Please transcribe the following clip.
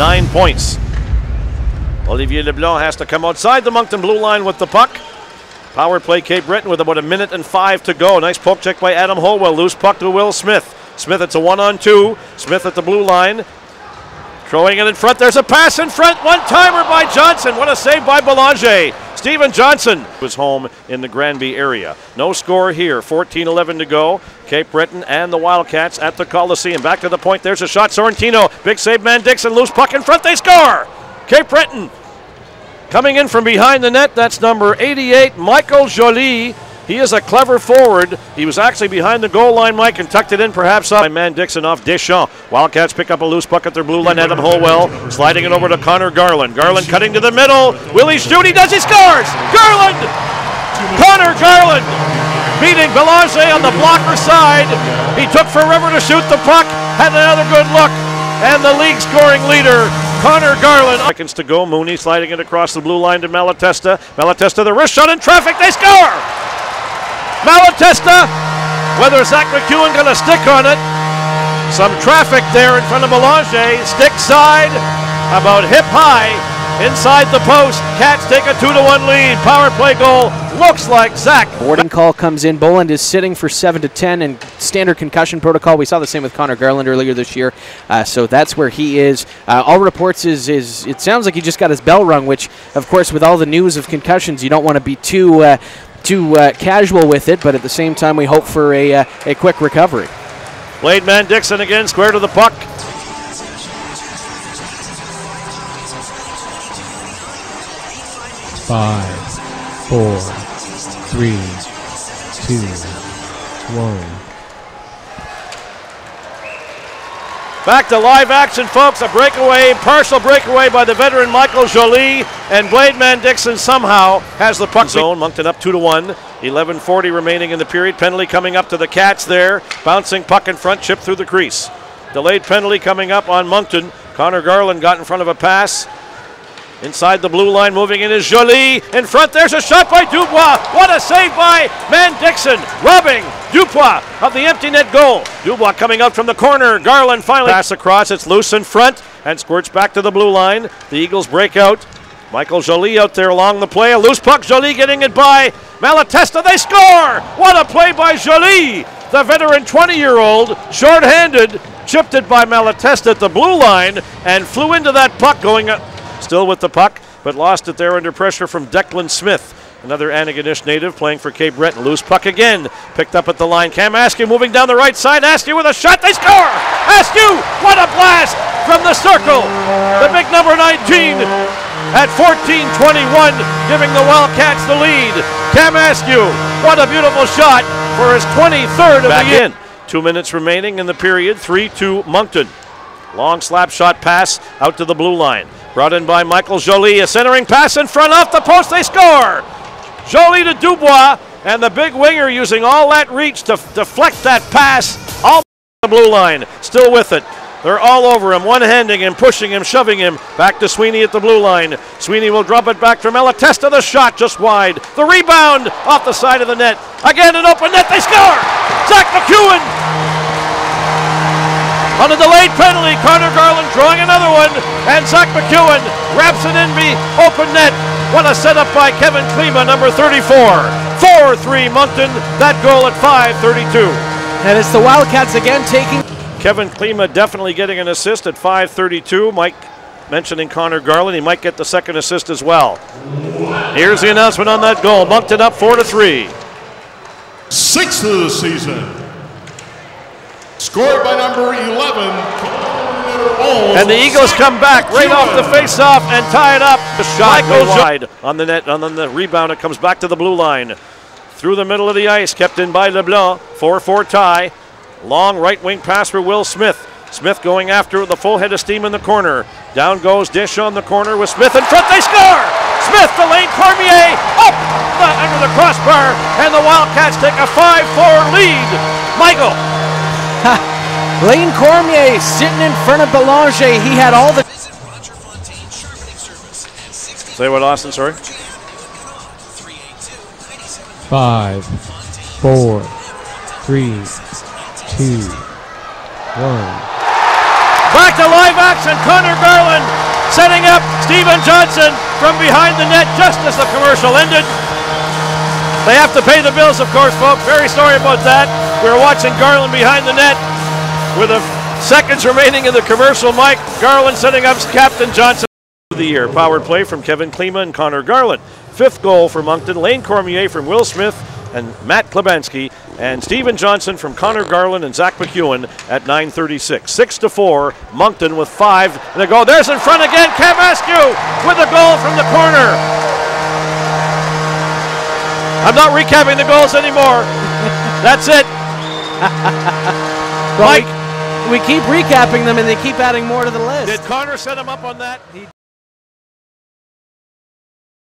nine points. Olivier Leblanc has to come outside the Moncton blue line with the puck. Power play Cape Breton with about a minute and five to go. Nice poke check by Adam Holwell. Loose puck to Will Smith. Smith, it's a one on two. Smith at the blue line. Throwing it in front. There's a pass in front. One timer by Johnson. What a save by Belanger. Stephen Johnson was home in the Granby area. No score here. 14 11 to go. Cape Breton and the Wildcats at the Coliseum. Back to the point. There's a shot. Sorrentino. Big save Mann-Dixon. Loose puck in front. They score. Cape Breton coming in from behind the net. That's number 88, Michael Joly. He is a clever forward. He was actually behind the goal line, Mike, and tucked it in perhaps up. Mann-Dixon off Deschamps. Wildcats pick up a loose puck at their blue line. Adam Holwell sliding it over to Connor Garland. Garland cutting to the middle. Willie Stute does. He scores! Garland! Connor Garland beating Belanger on the blocker side. He took forever to shoot the puck. Had another good look. And the league scoring leader, Connor Garland. Seconds to go. Mooney sliding it across the blue line to Malatesta. Malatesta, the wrist shot in traffic. They score! Malatesta, whether Zach McEwen going to stick on it. Some traffic there in front of Belanger. Stick side, about hip high, inside the post. Cats take a two to one lead. Power play goal looks like Zach. Boarding call comes in. Boland is sitting for seven to ten, and standard concussion protocol. We saw the same with Connor Garland earlier this year, uh, so that's where he is. Uh, all reports is is it sounds like he just got his bell rung, which of course with all the news of concussions, you don't want to be too. Uh, too uh, casual with it, but at the same time, we hope for a, uh, a quick recovery. Blade Mann-Dixon again, square to the puck. Five, four, three, two, one. Back to live action, folks. A breakaway, partial breakaway by the veteran Michael Joly, and Blade Mann-Dixon somehow has the puck zone. Moncton up two to one. 11:40 remaining in the period. Penalty coming up to the Cats there. Bouncing puck in front, chip through the crease. Delayed penalty coming up on Moncton. Connor Garland got in front of a pass. Inside the blue line, moving in is Joly. In front, there's a shot by Dubois. What a save by Mann-Dixon, robbing Dubois of the empty net goal. Dubois coming out from the corner. Garland finally pass across. It's loose in front and squirts back to the blue line. The Eagles break out. Michael Joly out there along the play. A loose puck. Joly getting it by Malatesta. They score! What a play by Joly! The veteran 20 year old, short-handed, chipped it by Malatesta at the blue line and flew into that puck going up Still with the puck, but lost it there under pressure from Declan Smith. Another Antigonish native playing for Cape Breton. Loose puck again. Picked up at the line. Cam Askew moving down the right side. Askew with a shot. They score! Askew! What a blast from the circle! The big number 19 at 14-21, giving the Wildcats the lead. Cam Askew, what a beautiful shot for his 23rd of Back the in. Two minutes remaining in the period. 3-2 Moncton. Long slap shot pass out to the blue line. Brought in by Michael Joly. A centering pass in front off the post. They score. Joly to Dubois. And the big winger using all that reach to deflect that pass. All the blue line. Still with it. They're all over him, one handing him, pushing him, shoving him. Back to Sweeney at the blue line. Sweeney will drop it back from Malatesta. The shot just wide. The rebound off the side of the net. Again, an open net. They score. Zach McEwen on a delayed penalty, Connor Garland drawing another one, and Zach McEwen wraps it in the open net. What a setup by Kevin Klima, number 34. 4-3 Moncton, that goal at 5.32. And it's the Wildcats again taking... Kevin Klima definitely getting an assist at 5.32. Mike mentioning Connor Garland. He might get the second assist as well. Here's the announcement on that goal. Moncton up 4 to 3. Sixth of the season. Scored by number 11. And the Eagles come back right off the face-off and tie it up. The shot goes wide on the net, on the rebound. It comes back to the blue line. Through the middle of the ice, kept in by LeBlanc. 4-4 tie. Long right wing pass for Will Smith. Smith going after the full head of steam in the corner. Down goes Dish on the corner with Smith in front. They score! Smith to Lane Cormier up the, under the crossbar, and the Wildcats take a 5-4 lead. Michael. Lane Cormier sitting in front of Belanger. He had all the. Say what, Austin? Sorry. Five, four, three, two, one. Back to live action. Connor Garland setting up Stephen Johnson from behind the net just as the commercial ended. They have to pay the bills, of course, folks. Very sorry about that. We were watching Garland behind the net with a seconds remaining in the commercial. Mike Garland setting up Captain Johnson of the year. Powered play from Kevin Klima and Connor Garland. Fifth goal for Moncton. Lane Cormier from Will Smith and Matt Klebanski. And Stephen Johnson from Connor Garland and Zach McEwen at 9.36. 6 to 4. Moncton with 5 and a goal. There's in front again. Cam Askew with a goal from the corner. I'm not recapping the goals anymore. That's it. Mike, we, keep recapping them and they keep adding more to the list. did Connor set him up on that?